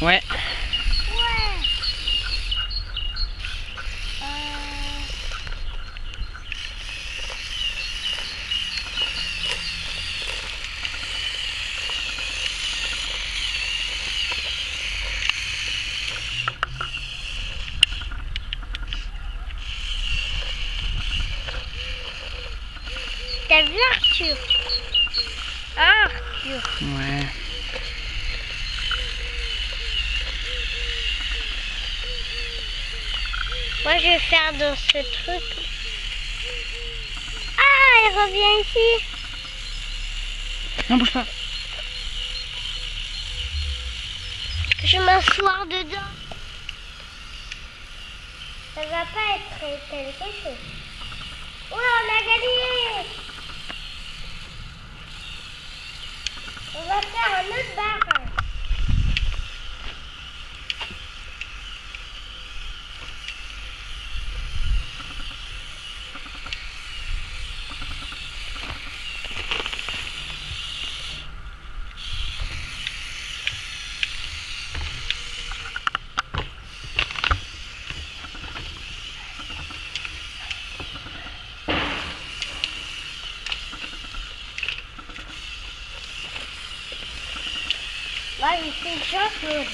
Ouais. Ouais. T'as vu Arthur? Arthur Ouais. Moi, je vais faire dans ce truc. Ah, il revient ici. Non, bouge pas. Je m'asseoir dedans. Ça va pas être quelque chose. Oh, on a gagné On va faire un autre Light is being chocolate.